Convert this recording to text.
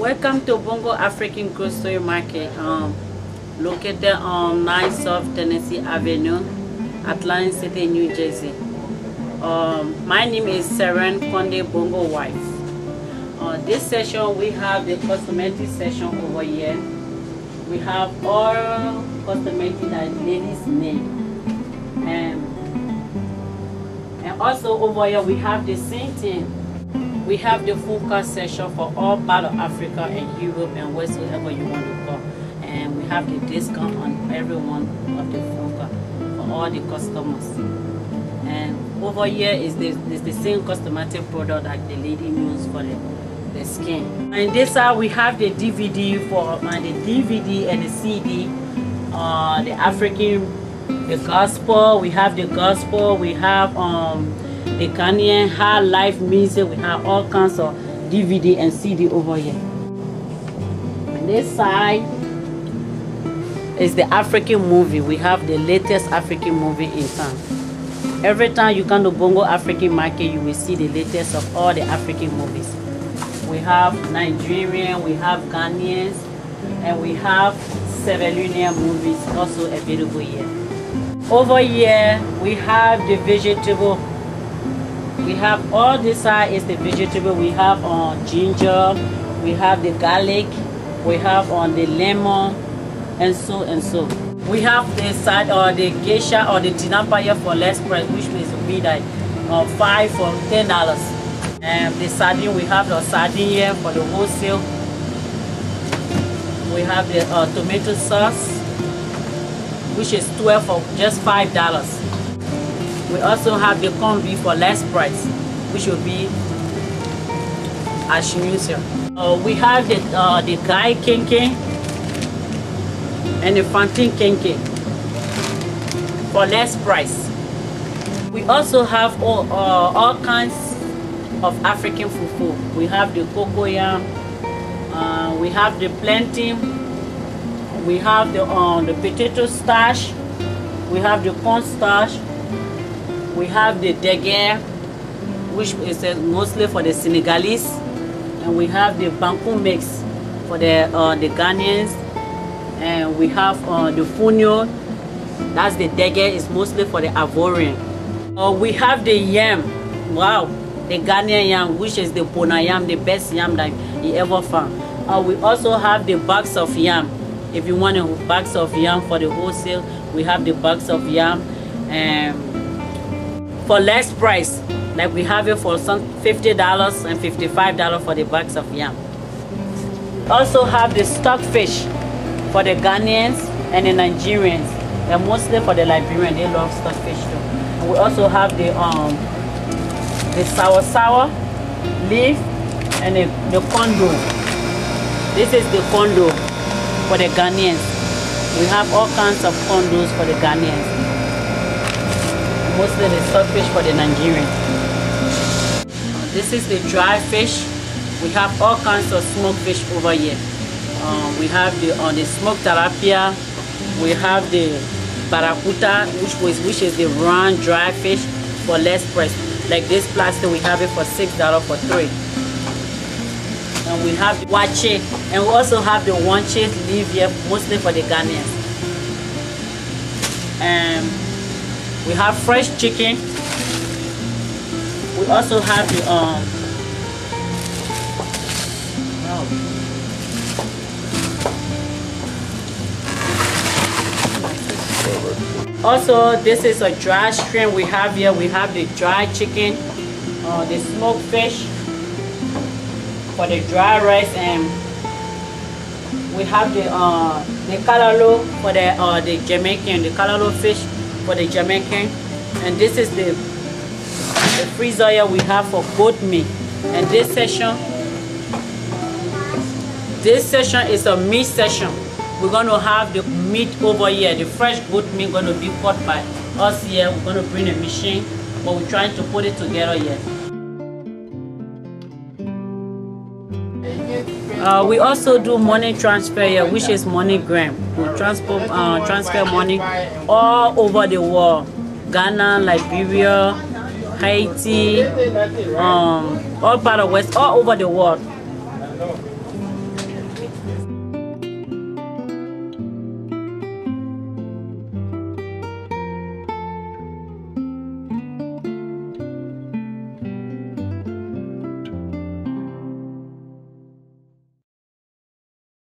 Welcome to Bongo African Grocery Market, um, located on 9 South Tennessee Avenue, Atlantic City, New Jersey. Um, my name is Seren Conde Bongo Wife. Uh, this session we have the cosmetic session over here. We have all cosmetic that ladies need. And, and also over here we have the same thing we have the full car section for all part of Africa and Europe and wherever you want to go. And we have the discount on every one of the car for all the customers. And over here is the, is the same cosmetic product that the lady uses for the, the skin. And this side we have the DVD for and the DVD and the CD, uh, the African, the gospel. We have the gospel. We have um the Ghanaian high life music. We have all kinds of DVD and CD over here. On this side is the African movie. We have the latest African movie in town. Every time you come to Bongo African Market, you will see the latest of all the African movies. We have Nigerian, we have Ghanaians, and we have Sierra Leonean movies also available here. Over here, we have the vegetable we have all this side is the vegetable we have on ginger we have the garlic we have on the lemon and so and so. We have the side or the geisha or the tinapaya for less price which means be like uh, five for ten dollars. And the sardine we have the sardine here for the wholesale. We have the uh, tomato sauce which is 12 for just five dollars we also have the beef for less price, which will be as usual. Uh, we have the uh, the Ga kenkey and the Fante kenkey for less price. We also have all, uh, all kinds of African fufu. We have the cocoyam, uh, we have the plantain, we have the um, the potato starch, we have the corn starch, we have the deger, which is mostly for the Senegalese, and we have the banku mix for the uh, the Ghanaians, and we have uh, the fonio, that's the deger, is mostly for the Ivorian. Uh, we have the yam, wow, the Ghanaian yam, which is the Pona yam, the best yam that you ever found. Uh, we also have the bags of yam. If you want a bags of yam for the wholesale, we have the bags of yam. And for less price. Like we have it for some $50 and $55 for the bags of yam. Also have the stockfish for the Ghanaians and the Nigerians. And mostly for the Liberians they love stockfish too. And we also have the um the sour sour leaf and the, the condo. This is the condo for the Ghanaians. We have all kinds of condos for the Ghanaians mostly the stockfish for the Nigerian. This is the dry fish. We have all kinds of smoked fish over here. Uh, we have the on uh, the smoked tilapia. We have the barracuda, which was which is the round dry fish for less price. Like this plastic, we have it for six dollars for three. And we have the wache, and we also have the one leaf here, mostly for the Ghanaians. And we have fresh chicken. We also have the um Also, this is a dry shrimp we have here. We have the dry chicken, uh, the smoked fish for the dry rice, and we have the uh, the callaloo for the uh, the Jamaican, the callaloo fish for the Jamaican. And this is the, the we have for goat meat. And this session, this session is a meat session. We're to have the meat over here. The fresh goat meat to be cut by us here. We're to bring a machine, but we're trying to put it together here. Uh, we also do money transfer here, which is MoneyGram. We transport, uh, transfer money all over the world. Ghana, Liberia, Haiti, um, all part of West, all over the world.